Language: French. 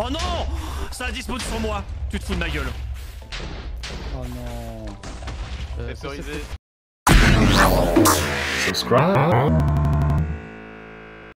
Oh non Ça a dispose sur moi Tu te fous de ma gueule. Oh non. Euh, Subscribe.